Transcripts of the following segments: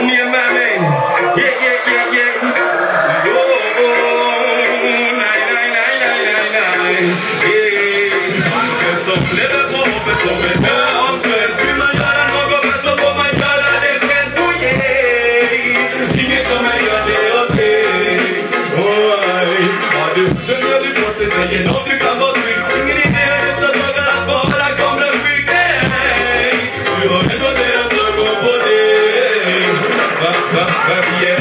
On me and my man. Yeah, yeah, yeah, yeah. Oh, oh, nine, nine, nine, nine, nine, nine. Yeah. Get some little more, get some better. You know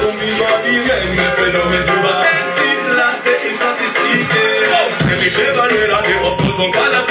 con mi barile mi fenomeno va Sentite la te istatistiche Che mi levano e la devo posonca la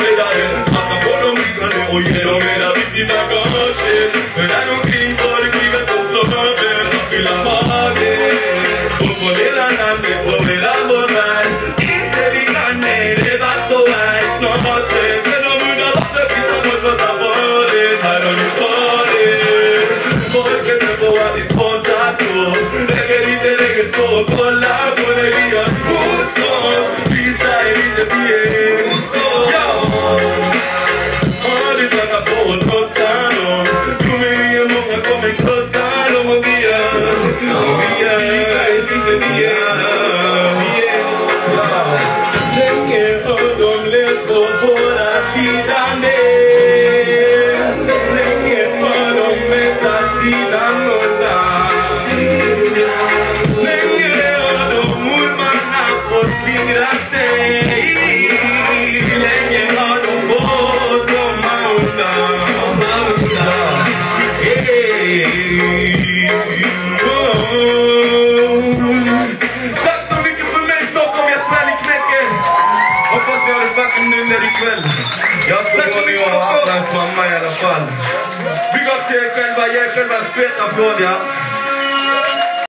Tack så mycket för mig Stockholm, jag svär knäcker. Hoppas vi har det fucking nynnar ikväll. Jag ska gå till Johan Adlans mamma i alla fall. Bygg upp till er själva, ge er själva en fet applåd ja.